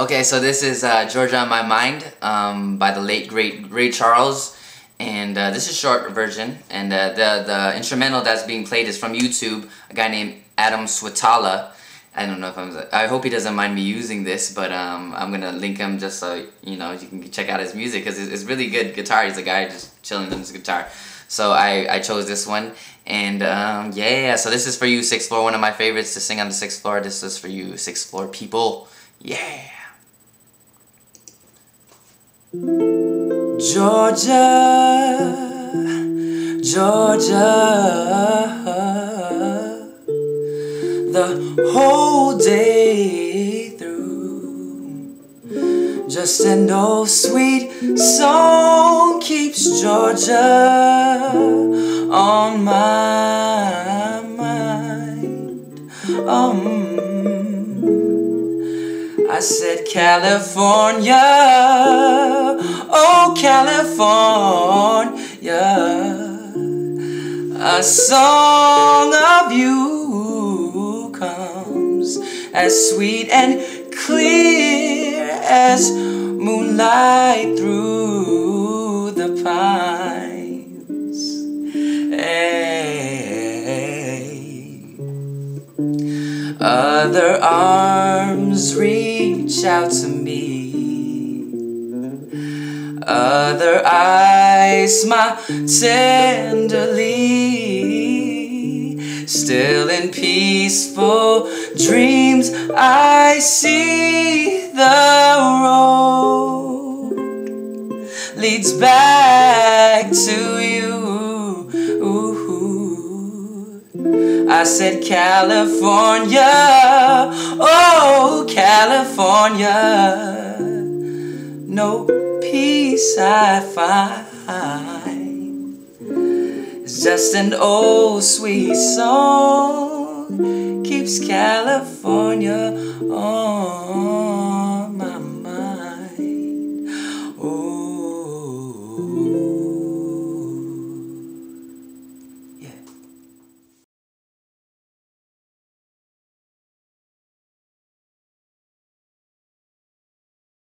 Okay, so this is uh, Georgia on My Mind um, by the late great Ray Charles, and uh, this is short version. And uh, the the instrumental that's being played is from YouTube. A guy named Adam Switala. I don't know if I'm. I hope he doesn't mind me using this, but um, I'm gonna link him just so you know you can check out his music because it's, it's really good guitar. He's a guy just chilling on his guitar. So I, I chose this one, and um, yeah. So this is for you, sixth floor. One of my favorites to sing on the sixth floor. This is for you, sixth floor people. Yeah. Georgia, Georgia, the whole day through. Just an old sweet song keeps Georgia on my mind. Um, I said California, oh California, a song of you comes as sweet and clear as moonlight through the pines. Hey. Other arms reach out to me. Other eyes smile tenderly. Still in peaceful dreams, I see the road leads back to you. I said California, no peace I find. It's just an old sweet song keeps California on.